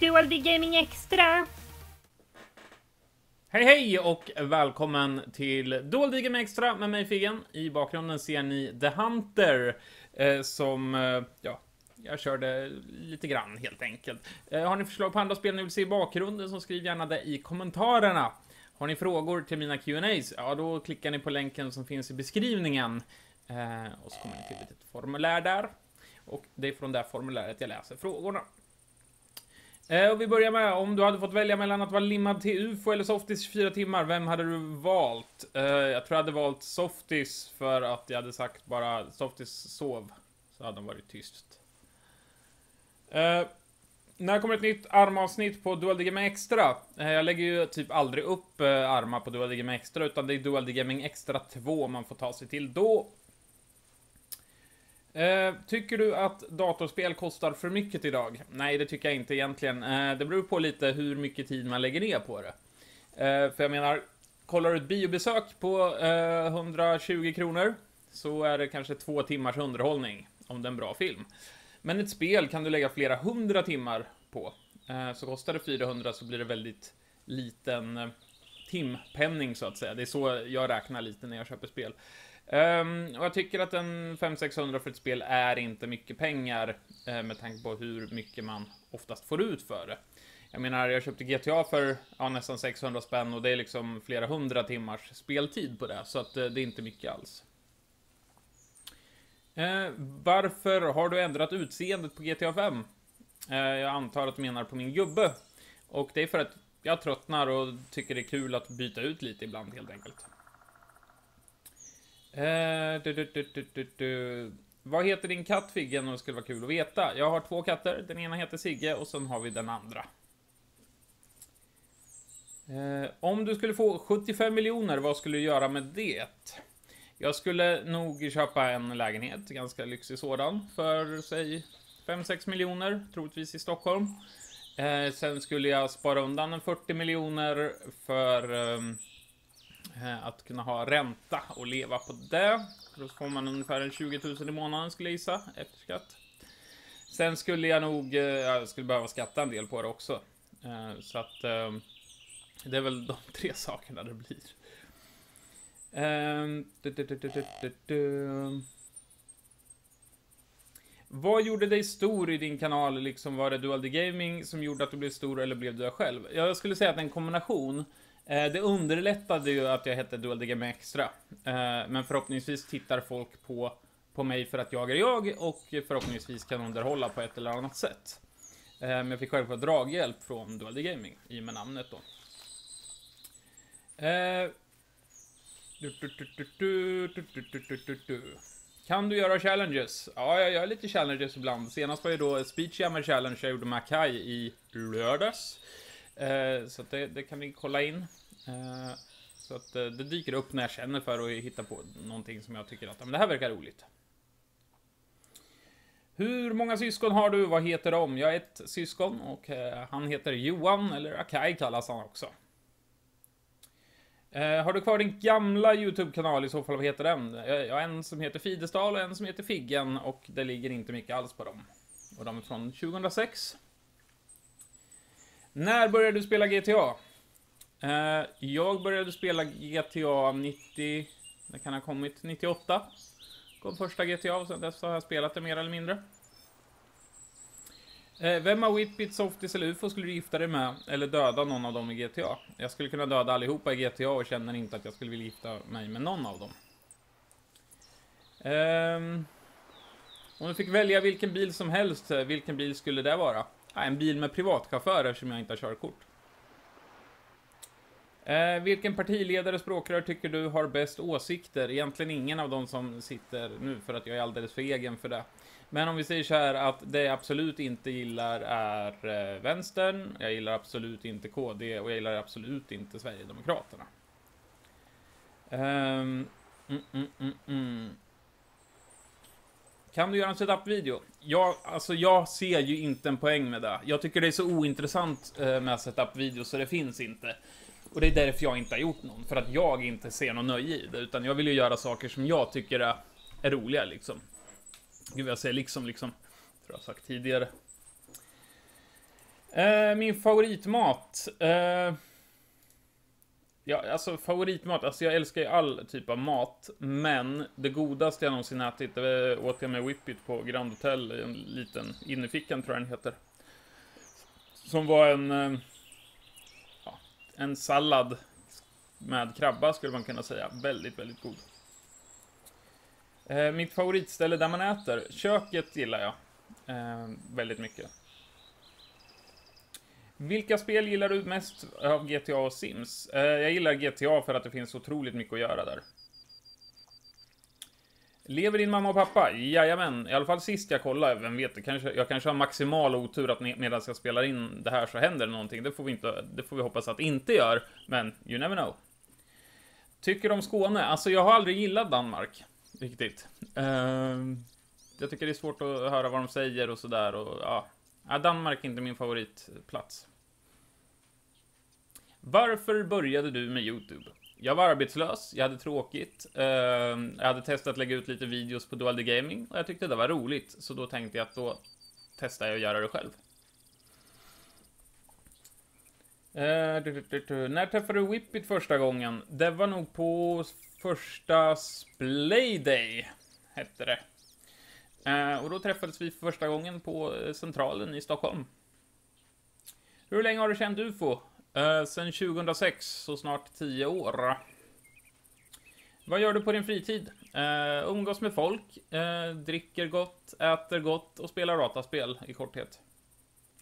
Dual Gaming Extra! Hej hej och välkommen till Dolddigem Extra med mig Figgen. I bakgrunden ser ni The Hunter eh, som, eh, ja, jag körde lite grann helt enkelt. Eh, har ni förslag på andra spel ni vill se i bakgrunden så skriv gärna det i kommentarerna. Har ni frågor till mina Q&As, ja då klickar ni på länken som finns i beskrivningen. Eh, och så kommer ni till ett litet formulär där. Och det är från det formuläret jag läser frågorna. Eh, och vi börjar med, om du hade fått välja mellan att vara limmad till UFO eller Softis 24 timmar, vem hade du valt? Eh, jag tror jag hade valt Softis för att jag hade sagt bara Softis sov. Så hade han varit tyst. Eh, när kommer ett nytt armavsnitt på Dual Gaming Extra? Eh, jag lägger ju typ aldrig upp eh, armar på Dual Gaming Extra, utan det är Dual Gaming Extra 2 man får ta sig till då. Eh, tycker du att datorspel kostar för mycket idag? Nej, det tycker jag inte egentligen. Eh, det beror på lite hur mycket tid man lägger ner på det. Eh, för jag menar, kollar du ett biobesök på eh, 120 kronor så är det kanske två timmars underhållning om det är en bra film. Men ett spel kan du lägga flera hundra timmar på. Eh, så kostar det 400 så blir det väldigt liten eh, timpenning så att säga. Det är så jag räknar lite när jag köper spel. Um, och jag tycker att en 500-600 för ett spel är inte mycket pengar uh, med tanke på hur mycket man oftast får ut för det. Jag menar, jag köpte GTA för ja, nästan 600 spänn och det är liksom flera hundra timmars speltid på det, så att uh, det är inte mycket alls. Uh, varför har du ändrat utseendet på GTA 5? Ehm, jag antar att du menar på min gubbe. Och det är för att jag tröttnar och tycker det är kul att byta ut lite ibland helt enkelt. Eh, du, du, du, Vad heter din katt Figgen? Det skulle vara kul att veta. Jag har två katter. Den ena heter Sigge och sen har vi den andra. Eh, om du skulle få 75 miljoner, vad skulle du göra med det? Jag skulle nog köpa en lägenhet, ganska lyxig sådan, för säg 5-6 miljoner, troligtvis i Stockholm. Eh, sen skulle jag spara undan 40 miljoner för Eh, Eh, att kunna ha ränta och leva på det. Då får man ungefär en 20 000 i månaden skulle jag gissa, efter skatt. Sen skulle jag nog, eh, jag skulle behöva skatta en del på det också. Eh, så att det är väl de tre sakerna det blir. Vad gjorde dig stor i din kanal? Liksom var det Dual The Gaming som gjorde att du blev stor eller blev du själv? Jag skulle säga att en kombination. Det underlättade ju att jag hette Dual DGM Extra. Men förhoppningsvis tittar folk på, på mig för att jag är jag och förhoppningsvis kan underhålla på ett eller annat sätt. Men jag fick självklart draghjälp från Dual Gaming i och med namnet då. Kan du göra challenges? Ja, jag gör lite challenges ibland. Senast var ju då Speechjammer Challenge jag gjorde med Kai i lördags. Eh, så det, det, kan ni kolla in. Eh, så att eh, det dyker upp när jag känner för att hitta på någonting som jag tycker att men det här verkar roligt. Hur många syskon har du? Vad heter de? Jag är ett syskon och han heter Johan, eller Akai kallas han också. har du kvar din gamla YouTube-kanal i så fall, vad heter den? Jag har en som heter Fidestal och en som heter Figgen och det ligger inte mycket alls på dem. Och de är från 2006. När började du spela GTA? Eh, jag började spela GTA 90... Det kan ha kommit 98. Kom första GTA och sen dess har jag spelat det mer eller mindre. Eh, vem av Whitbit, Softies eller UFO skulle du gifta dig med? Eller döda någon av dem i GTA? Jag skulle kunna döda allihopa i GTA och känner inte att jag skulle vilja gifta mig med någon av dem. Um, om du fick välja vilken bil som helst, eh, vilken bil skulle det vara? En bil med privatchaufför eftersom jag inte har körkort. Eh, vilken partiledare, språkrör tycker du har bäst åsikter? Egentligen ingen av de som sitter nu, för att jag är alldeles för egen för det. Men om vi säger så här att det jag absolut inte gillar är eh, vänstern, jag gillar absolut inte KD och jag gillar absolut inte Sverigedemokraterna. Um, mm, mm, mm, mm. Kan du göra en setup-video? Jag, alltså jag ser ju inte en poäng med det. Jag tycker det är så ointressant eh, med setup-video så det finns inte. Och det är därför jag inte har gjort någon, för att jag inte ser någon nöje i det, utan jag vill ju göra saker som jag tycker är, är roliga liksom. Gud, jag säger liksom, liksom. Tror jag har sagt tidigare. Eh, min favoritmat. Eh, ja, alltså favoritmat. Alltså jag älskar ju all typ av mat. Men det godaste jag någonsin ätit, det åt jag med Whippet på Grand Hotel i en liten innefickan tror jag den heter. Som var en... Eh, ja, en sallad med krabba skulle man kunna säga. Väldigt, väldigt god. Eh, mitt favoritställe där man äter. Köket gillar jag. Eh, väldigt mycket. Vilka spel gillar du mest av GTA och Sims? Eh, jag gillar GTA för att det finns otroligt mycket att göra där. Lever din mamma och pappa? Jajamän, i alla fall sist jag kollade. Vem vet, det kanske, jag kanske har maximal otur att medan jag spelar in det här så händer det någonting. Det får vi, inte, det får vi hoppas att det inte gör, men you never know. Tycker om Skåne? Alltså, jag har aldrig gillat Danmark, riktigt. Uh, jag tycker det är svårt att höra vad de säger och sådär och ja. ja. Danmark är inte min favoritplats. Varför började du med YouTube? Jag var arbetslös, jag hade tråkigt. Uh, jag hade testat att lägga ut lite videos på Dual Gaming och jag tyckte det var roligt, så då tänkte jag att då testar jag att göra det själv. Uh, du, du, du, När träffade du Whippit första gången? Det var nog på första Splayday, hette det. Uh, och då träffades vi för första gången på eh, Centralen i Stockholm. Hur länge har du känt UFO? Eh, sen 2006, så snart 10 år. Vad gör du på din fritid? Eh, umgås med folk, eh, dricker gott, äter gott och spelar dataspel i korthet.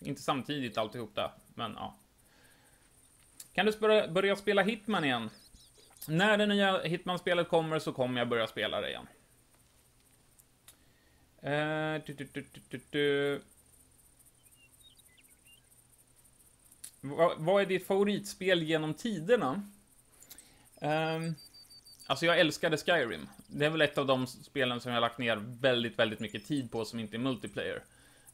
Inte samtidigt alltihop det, men ja. Kan du börja spela Hitman igen? När det nya Hitman-spelet kommer så kommer jag börja spela det igen. Uh, du, du, du, vad, vad är ditt favoritspel genom tiderna? Um, alltså jag älskade Skyrim. Det är väl ett av de spelen som jag lagt ner väldigt, väldigt mycket tid på som inte är multiplayer.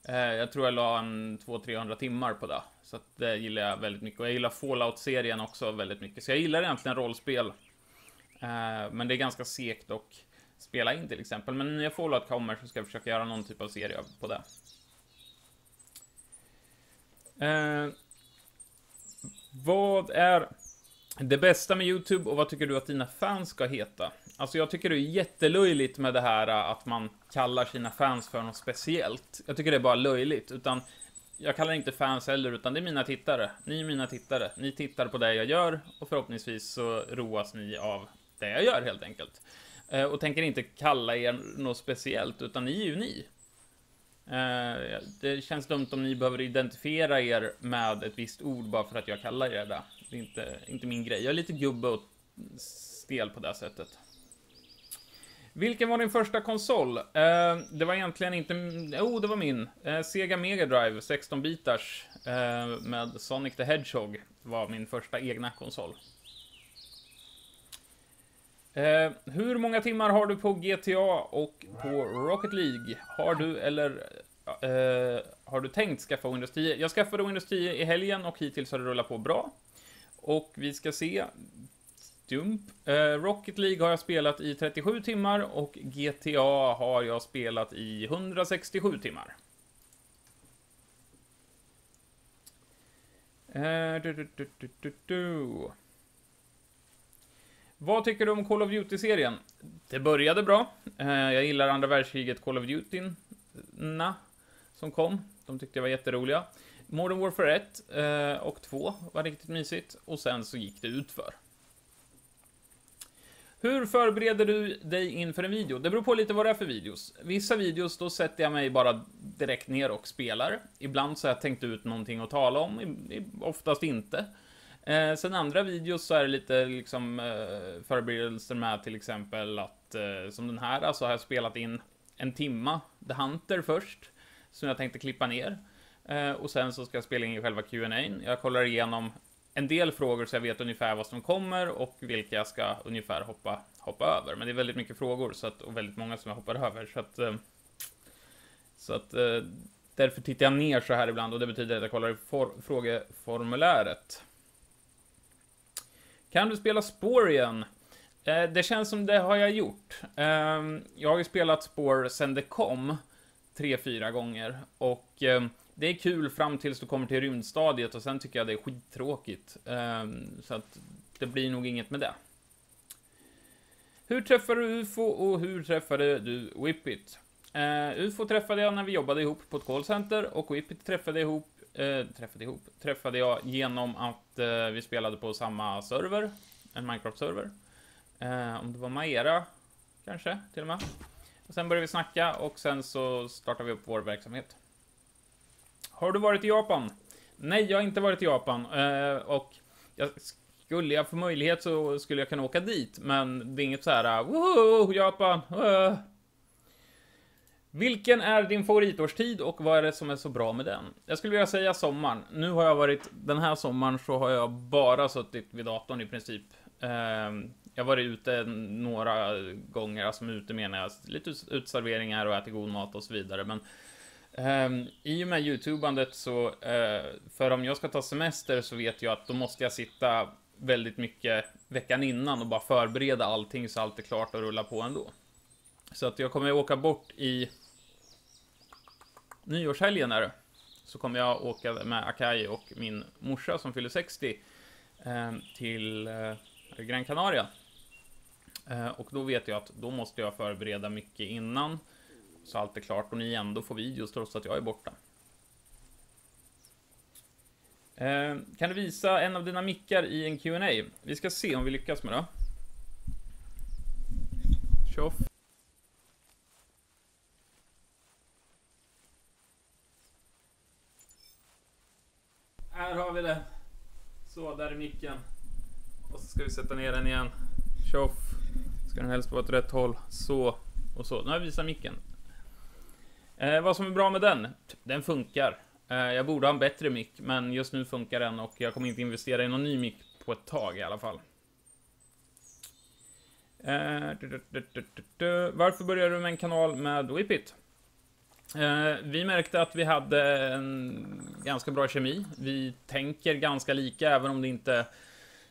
Uh, jag tror jag la en 200-300 timmar på det. Så att det gillar jag väldigt mycket. Och jag gillar Fallout-serien också väldigt mycket. Så jag gillar egentligen rollspel. Uh, men det är ganska segt och spela in till exempel. Men när Fallout kommer så ska jag försöka göra någon typ av serie på det. Eh, vad är det bästa med YouTube och vad tycker du att dina fans ska heta? Alltså jag tycker det är jättelöjligt med det här äh, att man kallar sina fans för något speciellt. Jag tycker det är bara löjligt, utan jag kallar inte fans heller, utan det är mina tittare. Ni är mina tittare. Ni tittar på det jag gör och förhoppningsvis så roas ni av det jag gör helt enkelt. Äh, och tänker inte kalla er något speciellt, utan ni är ju ni. Eh, det känns dumt om ni behöver identifiera er med ett visst ord bara för att jag kallar er det. Det är inte, inte min grej. Jag är lite gubbe och stel på det sättet. Vilken var din första konsol? Eh, det var egentligen inte... Jo, oh, det var min. Eh, Sega Mega Drive 16-bitars eh, med Sonic the Hedgehog var min första egna konsol. Eh, hur många timmar har du på GTA och på Rocket League? Har du eller eh, har du tänkt skaffa Windows 10? Jag skaffade Windows 10 i helgen och hittills har det rullat på bra. Och vi ska se. Dump. Eh, Rocket League har jag spelat i 37 timmar och GTA har jag spelat i 167 timmar. Eh, du, du, du, vad tycker du om Call of Duty-serien? Det började bra. Eh, jag gillar andra världskriget Call of Duty-na som kom. De tyckte jag var jätteroliga. Modern Warfare 1 eh, och 2 var riktigt mysigt. Och sen så gick det utför. Hur förbereder du dig inför en video? Det beror på lite vad det är för videos. Vissa videos, då sätter jag mig bara direkt ner och spelar. Ibland så har jag tänkt ut någonting att tala om, oftast inte. Eh, sen andra videos så är det lite liksom eh, förberedelser med till exempel att eh, som den här, alltså har jag spelat in en timma The Hunter först, som jag tänkte klippa ner. Eh, och sen så ska jag spela in själva Q&A. Jag kollar igenom en del frågor så jag vet ungefär vad som kommer och vilka jag ska ungefär hoppa, hoppa över. Men det är väldigt mycket frågor så att, och väldigt många som jag hoppar över. Så att, eh, så att eh, därför tittar jag ner så här ibland och det betyder att jag kollar i frågeformuläret. Kan du spela spår igen? Eh, det känns som det har jag gjort. Eh, jag har ju spelat spår sen det kom. tre, fyra gånger. Och eh, det är kul fram tills du kommer till rymdstadiet och sen tycker jag det är skittråkigt. Eh, så att det blir nog inget med det. Hur träffade du UFO och hur träffade du Whippet? Eh, uh, UFO träffade jag när vi jobbade ihop på ett callcenter och Whippet träffade ihop, Eh, träffade ihop, träffade jag genom att eh, vi spelade på samma server, en Minecraft-server. Eh, om det var Maera, kanske, till och med. Och sen började vi snacka och sen så startade vi upp vår verksamhet. Har du varit i Japan? Nej, jag har inte varit i Japan. Eh, och jag skulle jag få möjlighet så skulle jag kunna åka dit, men det är inget så här, woho, Japan, uh. Vilken är din favoritårstid och vad är det som är så bra med den? Jag skulle vilja säga sommaren. Nu har jag varit, den här sommaren så har jag bara suttit vid datorn i princip. Ehm, jag har varit ute några gånger, alltså med ute menar jag lite utserveringar och ätit god mat och så vidare, men Um, I och med youtubandet så, uh, för om jag ska ta semester så vet jag att då måste jag sitta väldigt mycket veckan innan och bara förbereda allting så allt är klart och rulla på ändå. Så att jag kommer åka bort i nyårshelgen är det. Så kommer jag åka med Akai och min morsa som fyller 60 eh, till eh, Gran Canaria. Eh, och då vet jag att då måste jag förbereda mycket innan. Så allt är klart och ni ändå får videos trots att jag är borta. Eh, kan du visa en av dina mickar i en Q&A? Vi ska se om vi lyckas med det. Tjoff. Här har vi det. Så, där är micken. Och så ska vi sätta ner den igen. Tjoff. Ska den helst vara åt rätt håll. Så. Och så. Nu har jag visat micken. Eh, vad som är bra med den? Den funkar. Eh, jag borde ha en bättre mick, men just nu funkar den och jag kommer inte investera i någon ny mick på ett tag i alla fall. Eh, Varför började du med en kanal med Whippit? Eh, vi märkte att vi hade en ganska bra kemi. Vi tänker ganska lika, även om det inte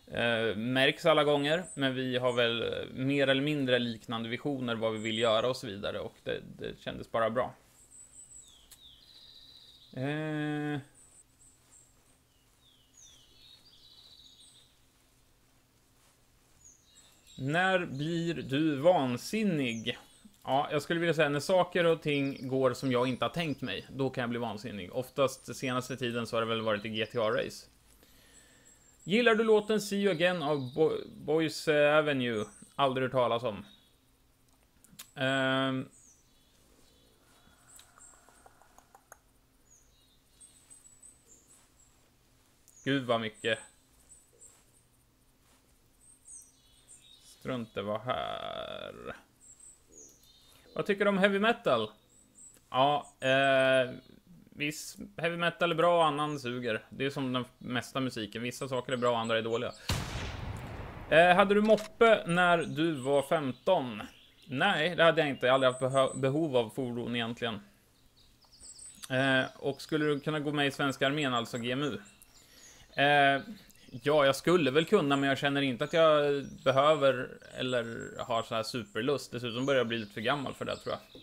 eh, märks alla gånger. Men vi har väl mer eller mindre liknande visioner, vad vi vill göra och så vidare. Och det, det kändes bara bra. Eh... När blir du vansinnig? Ja, jag skulle vilja säga när saker och ting går som jag inte har tänkt mig, då kan jag bli vansinnig. Oftast senaste tiden så har det väl varit i GTA-race. Gillar du låten See You Again av Bo Boys Avenue? Aldrig hört talas om. Um, Gud vad mycket. strunt det var här. Vad tycker du om heavy metal? Ja, eh, viss heavy metal är bra, annan suger. Det är som den mesta musiken. Vissa saker är bra, andra är dåliga. Eh, hade du moppe när du var 15? Nej, det hade jag inte. Jag hade haft behov av fordon egentligen. Eh, och skulle du kunna gå med i svenska armén, alltså GMU? Eh, ja, jag skulle väl kunna, men jag känner inte att jag behöver eller har så här superlust. Dessutom börjar jag bli lite för gammal för det, tror jag.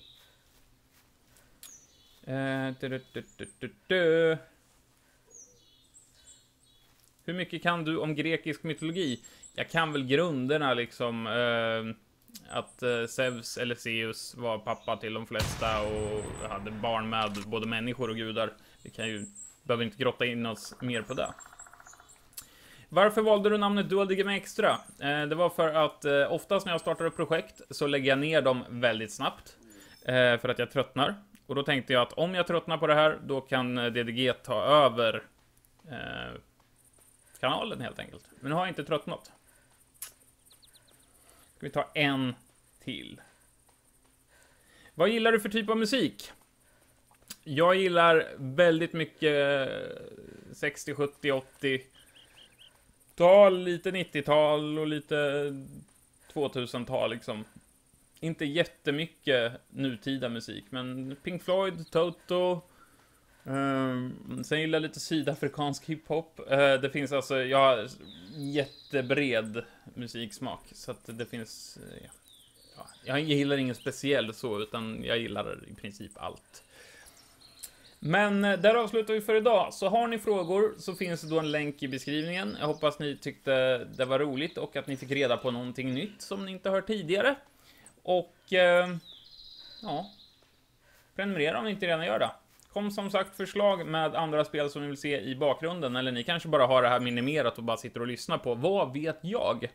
Eh, du, du, du, Hur mycket kan du om grekisk mytologi? Jag kan väl grunderna liksom. Eh, att eh, Zeus eller Zeus var pappa till de flesta och hade barn med både människor och gudar. Vi kan ju, behöver inte grotta in oss mer på det. Varför valde du namnet Dual Extra? Eh, det var för att eh, oftast när jag startar upp projekt så lägger jag ner dem väldigt snabbt. Eh, för att jag tröttnar. Och då tänkte jag att om jag tröttnar på det här, då kan eh, DDG ta över eh, kanalen helt enkelt. Men nu har jag inte tröttnat. Ska vi ta en till. Vad gillar du för typ av musik? Jag gillar väldigt mycket 60, 70, 80 80-tal, lite 90-tal och lite 2000-tal liksom. Inte jättemycket nutida musik, men Pink Floyd, Toto. Um, sen gillar jag lite sydafrikansk hiphop. Uh, det finns alltså, jag har jättebred musiksmak, så att det finns... Uh, ja, jag gillar ingen speciell så, utan jag gillar i princip allt. Men eh, där avslutar vi för idag. Så har ni frågor så finns det då en länk i beskrivningen. Jag hoppas ni tyckte det var roligt och att ni fick reda på någonting nytt som ni inte hört tidigare. Och, eh, ja, prenumerera om ni inte redan gör det. Kom som sagt förslag med andra spel som ni vill se i bakgrunden, eller ni kanske bara har det här minimerat och bara sitter och lyssnar på. Vad vet jag?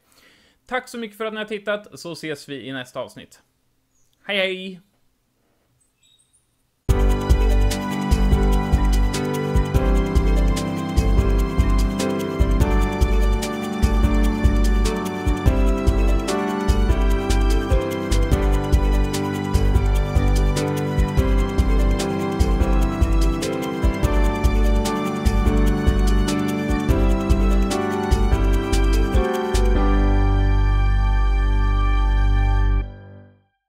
Tack så mycket för att ni har tittat, så ses vi i nästa avsnitt. Hej hej!